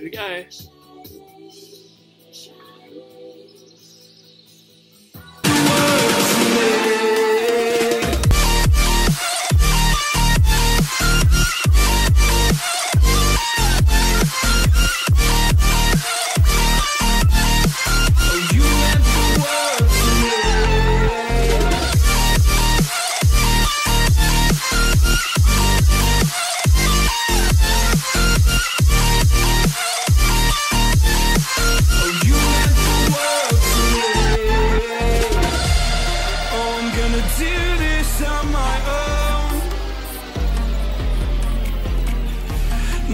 Here we go.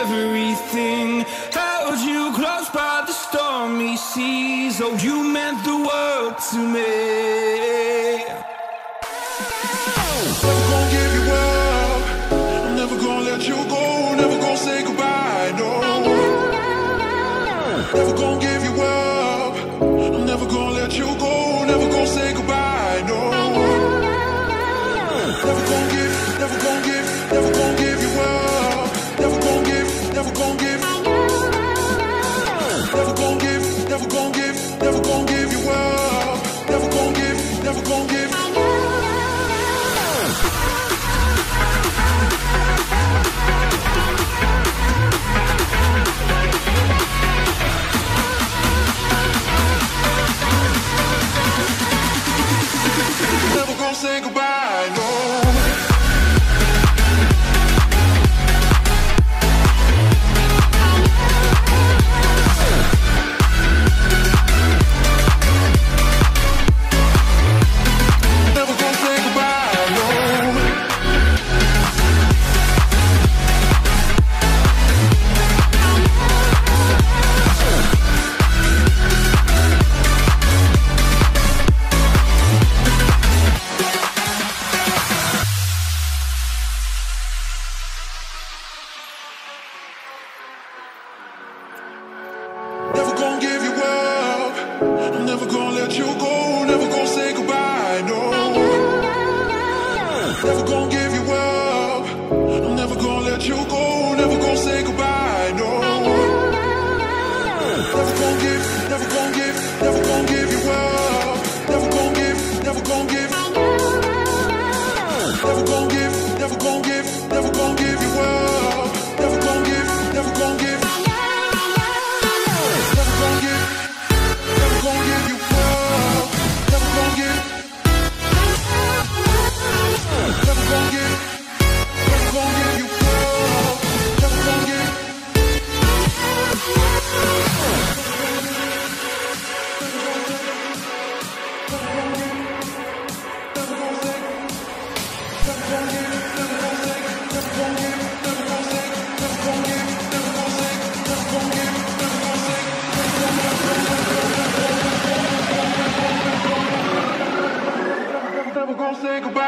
everything. Held you close by the stormy seas. Oh, you meant the world to me. Never gonna give you up. I'm never gonna let you go. Never gonna say goodbye. No. Never gonna give you up. I'm never gonna let you go. Never gonna say goodbye. No. Never gonna give. Never gonna give. Never gonna give. gon' give Never gonna give you think about